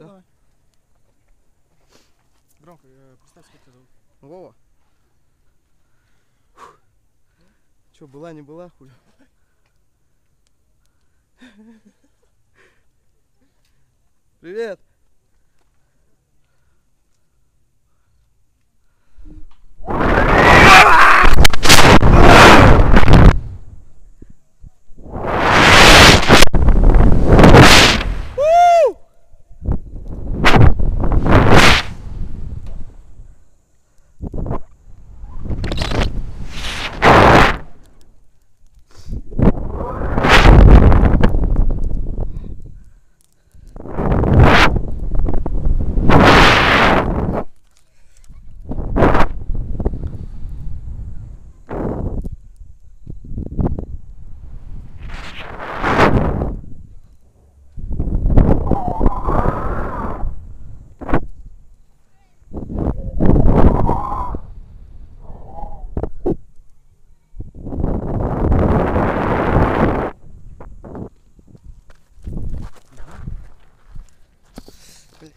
Всё? давай. Громко, э, представься, как тебя зовут. Вова. Че, была, не была, хуй? Привет! Really?